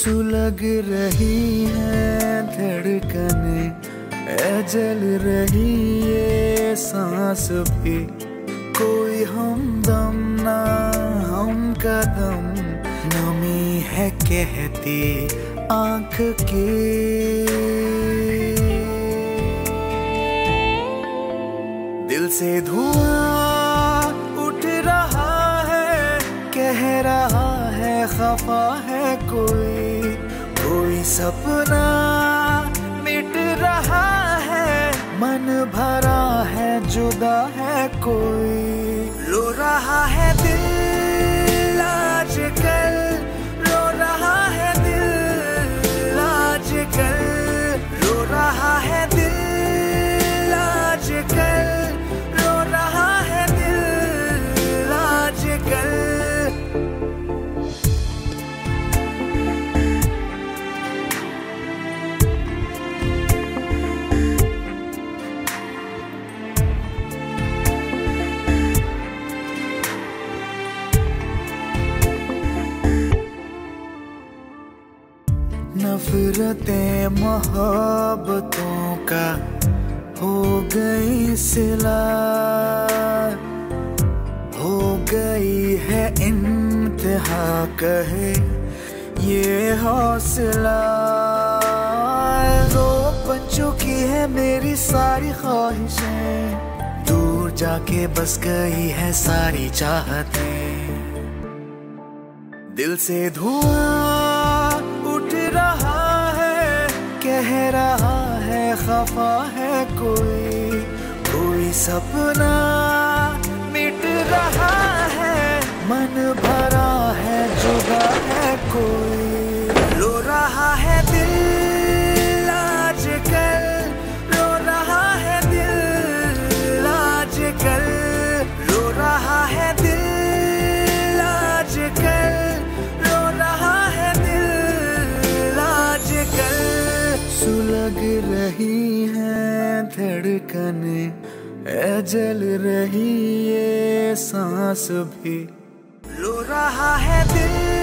سلگ رہی ہے دھڑکنے اے جل رہی یہ سانس بھی کوئی ہم دم نہ ہم قدم نمی ہے کہتی آنکھ کی دل سے دھواں اٹھ رہا ہے کہہ رہا ہے خفا ہے کوئی کوئی سپنا مٹ رہا ہے من بھرا ہے جدا ہے کوئی رو رہا ہے نفرتیں محبتوں کا ہو گئی سلا ہو گئی ہے انتہا، کہے یہ حوصلہ۔ رو بن چکی ہے میری ساری خواہشیں، دور جا کے بس گئی ہے ساری چاہتیں۔ دل سے دھواں۔ رہا ہے کہہ رہا ہے خفا ہے کوئی کوئی سپنا مٹ رہا ہے سلگ رہی ہے دھڑکنے اے جل رہی یہ سانس بھی۔ رو رہا ہے دل